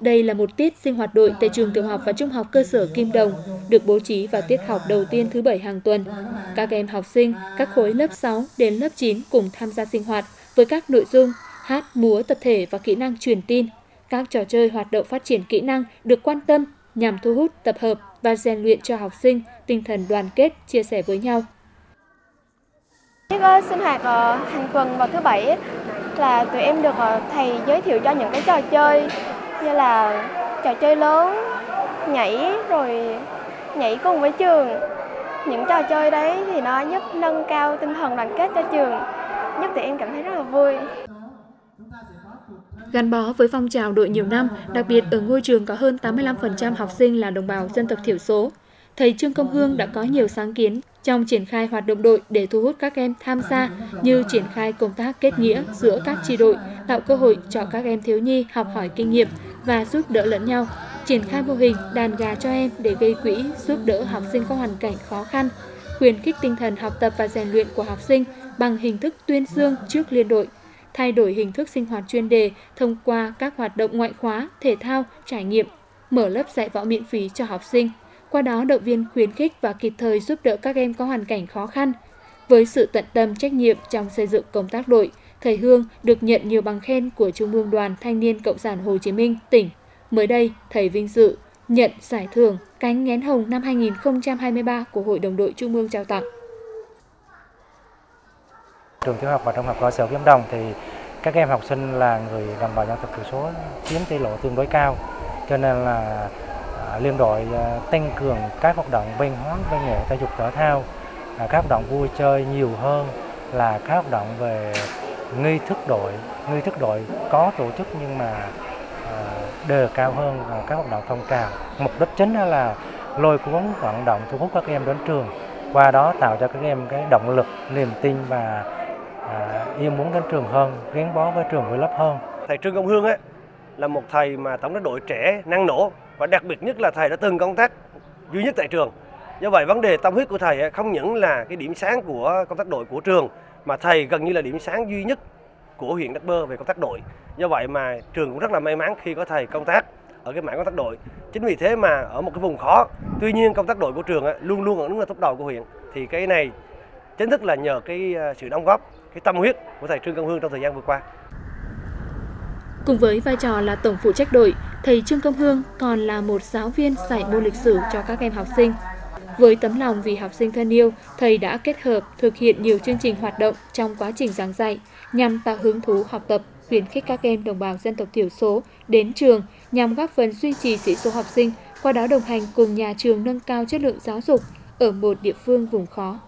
Đây là một tiết sinh hoạt đội tại trường tiểu học và trung học cơ sở Kim Đồng, được bố trí vào tiết học đầu tiên thứ bảy hàng tuần. Các em học sinh các khối lớp 6 đến lớp 9 cùng tham gia sinh hoạt với các nội dung hát, múa tập thể và kỹ năng truyền tin. Các trò chơi hoạt động phát triển kỹ năng được quan tâm nhằm thu hút tập hợp và rèn luyện cho học sinh tinh thần đoàn kết, chia sẻ với nhau. Tiết ờ, sinh hoạt ờ, hàng tuần vào thứ bảy là tụi em được ờ, thầy giới thiệu cho những cái trò chơi như là trò chơi lớn, nhảy rồi nhảy cùng với trường. Những trò chơi đấy thì nó giúp nâng cao tinh thần đoàn kết cho trường, giúp tụi em cảm thấy rất là vui. Gắn bó với phong trào đội nhiều năm, đặc biệt ở ngôi trường có hơn 85% học sinh là đồng bào dân tộc thiểu số. Thầy Trương Công Hương đã có nhiều sáng kiến trong triển khai hoạt động đội để thu hút các em tham gia như triển khai công tác kết nghĩa giữa các tri đội, tạo cơ hội cho các em thiếu nhi học hỏi kinh nghiệm và giúp đỡ lẫn nhau, triển khai mô hình đàn gà cho em để gây quỹ giúp đỡ học sinh có hoàn cảnh khó khăn, khuyến khích tinh thần học tập và rèn luyện của học sinh bằng hình thức tuyên dương trước liên đội, thay đổi hình thức sinh hoạt chuyên đề thông qua các hoạt động ngoại khóa, thể thao, trải nghiệm, mở lớp dạy võ miễn phí cho học sinh, qua đó động viên khuyến khích và kịp thời giúp đỡ các em có hoàn cảnh khó khăn. Với sự tận tâm trách nhiệm trong xây dựng công tác đội, thầy Hương được nhận nhiều bằng khen của Trung ương Đoàn Thanh niên Cộng sản Hồ Chí Minh tỉnh. Mới đây, thầy vinh dự nhận giải thưởng Cánh Ngén Hồng năm 2023 của Hội đồng đội Trung ương trao tặng. Trường tiểu học và trung học cơ sở Kim Đồng thì các em học sinh là người đồng bào dân tộc thiểu số chiếm tỷ lệ tương đối cao cho nên là Ờ, liên đội ờ, tăng cường các hoạt động văn hóa văn nghệ thể dục thể thao. Ờ, các hoạt động vui chơi nhiều hơn là các hoạt động về nghi thức đội. Nghi thức đội có tổ chức nhưng mà đề cao hơn các hoạt động phong trào. Mục đích chính là lôi cuốn vận động thu hút các em đến trường. Qua đó tạo cho các em cái động lực niềm tin và à, yêu muốn đến trường hơn gắn bó với trường với lớp hơn. Thầy Trương Công Hương ấy là một thầy mà tổng đốc đội trẻ năng nổ và đặc biệt nhất là thầy đã từng công tác duy nhất tại trường. Do vậy vấn đề tâm huyết của thầy không những là cái điểm sáng của công tác đội của trường mà thầy gần như là điểm sáng duy nhất của huyện Đắk Bơ về công tác đội. Do vậy mà trường cũng rất là may mắn khi có thầy công tác ở cái mảng công tác đội. Chính vì thế mà ở một cái vùng khó tuy nhiên công tác đội của trường luôn luôn ở đứng là top đầu của huyện thì cái này chính thức là nhờ cái à, sự đóng góp cái tâm huyết của thầy Trương Công Hương trong thời gian vừa qua. Cùng với vai trò là tổng phụ trách đội, thầy Trương Công Hương còn là một giáo viên dạy môn lịch sử cho các em học sinh. Với tấm lòng vì học sinh thân yêu, thầy đã kết hợp thực hiện nhiều chương trình hoạt động trong quá trình giảng dạy nhằm tạo hứng thú học tập, khuyến khích các em đồng bào dân tộc thiểu số đến trường nhằm góp phần duy trì sĩ số học sinh, qua đó đồng hành cùng nhà trường nâng cao chất lượng giáo dục ở một địa phương vùng khó.